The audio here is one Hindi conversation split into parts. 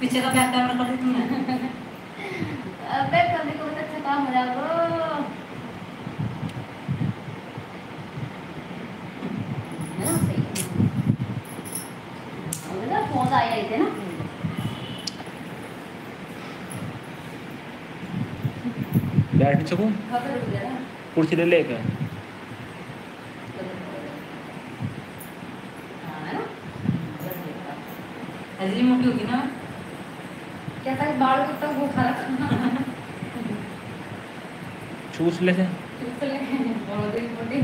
पीछे का बैक कैमरा कर दी तुमने अबे कभी को तो अच्छा काम हो जाएगा। है ना सही। है ना फ़ोन आई आई ना। बैठ सकूँ हो कुर्सी ले लेके। हाँ, है ना। ऐसी मोटी होगी ना। क्या था बाल को तक वो खा रखा चूस ले से चुपले बहुत मोटी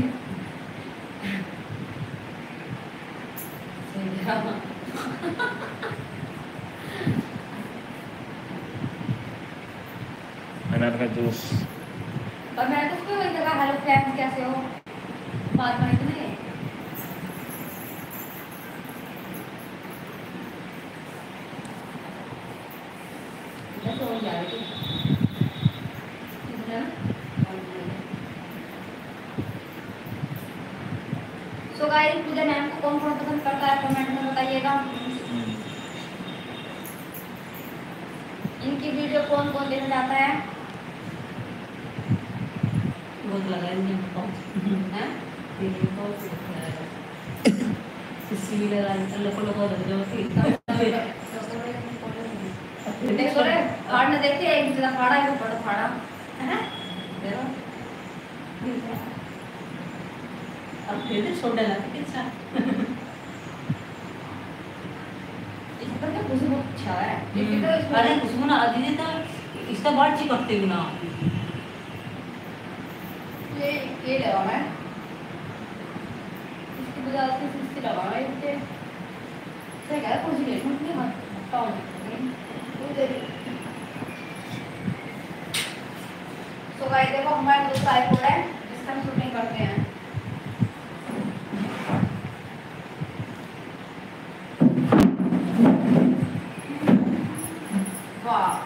अनार का जूस। और मैं तो उसको लगा हेलो फ्रेंड्स कैसे हो? बात करने के तो हो रही थी इधर ना सो गाइस पूजा मैम को कौन कौन पसंद करता है कमेंट में बताइएगा। इनकी वीडियो कौन कौन देखना चाहता है? बहुत लगा है मुझे भी लगा है। लोको लोको लग जाओ कि देखो रे फाड़ न देखते एक दूसरा फाड़ा है बड़ा फाड़ा है? देखो। अब फिर छोड़ डाला कितना इस पर क्या खुशबू बहुत अच्छा है इसकी अरे कुछ ना दीदी तो इसका बात चिपकते ना। ये ये लगा मैं। इसकी वजह से इससे लगा मैं इससे से क्या कुछ नहीं कुछ नहीं मत टाउन सो गाइस देखो हमारे दो ट्राइपॉड है जिसका हम शूटिंग करते हैं वाह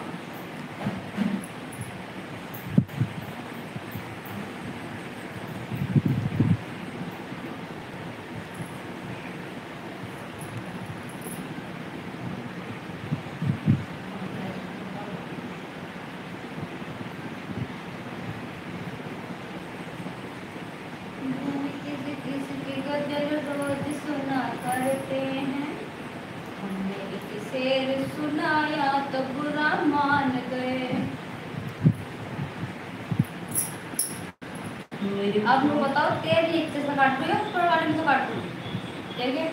किसी किसी की गज़ल रोज सुना करते हैं। हमने एक शेर सुनाया तो बुरा मान गए। अब मैं बताओ तेल नीचे से काट रही हो ऊपर वाले में से काट रही ठीक है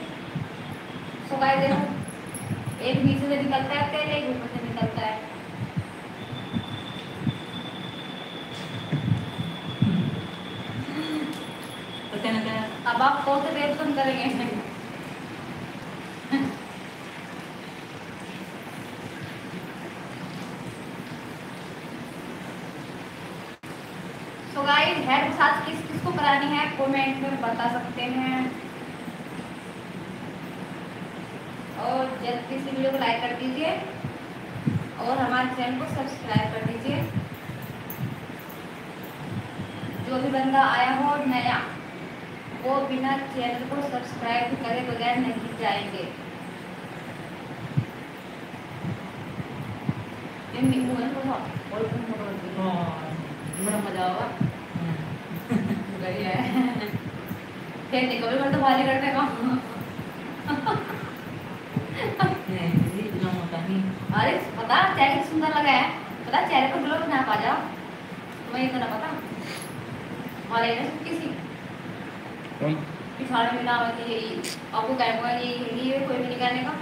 सो गाइस देखो। एक नीचे से निकलता है तेल एक ऊपर से निकलता है। तो अब आप कौन से तेल पसंद करेंगे तो गाइस हेड मसाज किस किस को करानी है? कमेंट में बता सकते हैं। और जल्दी से वीडियो को लाइक कर दीजिए। और हमारे चैनल को सब्सक्राइब कर दीजिए। जो भी बंदा आया हो नया, वो बिना चैनल को सब्सक्राइब करे बगैर नहीं जाएँगे। मज़ा होगा बढ़िया है। तो भारी करने का नहीं दीदी इतना मोटा नहीं। अरे पता चेहरे सुंदर लगा है। पता चेहरे पर ग्लो बना पा जाओ। तुम्हें ये तो ना पता। और ये ना किसी कौन? पिछाड़ में ना आपको कहूँगा ये हिंदी है कोई भी नहीं कहने का।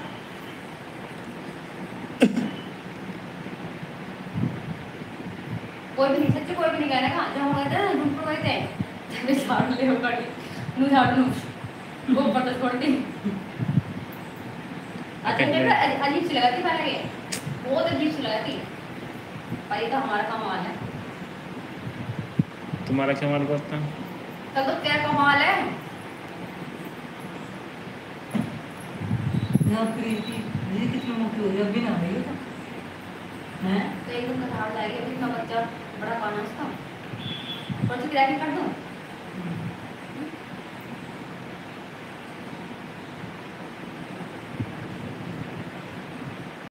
कोई भी नहीं सच्चे कोई भी नहीं कहने का। जो हम गए थे ना ढूंढ गए थे जब इस झाड़ ले हो? गाड़ी नू झाड़ नू वो बटर छोड़ती अच्छा मेरे को अजी- अजीब सी लगाती पहले ये बहुत अजीब सी लगाती पर ये तो हमारा कमाल है तुम्हारा क्या माल करता तब तो क्या कमाल है यहाँ प्रीति दीदी कितनी मोटी हो रही है अभी ना हुई है तो हैं? तो एकदम कथा जाएगी अभी इतना बच्चा बड़ा पाना उसका। परसों की रैकिंग कर दूँ Mm-hmm.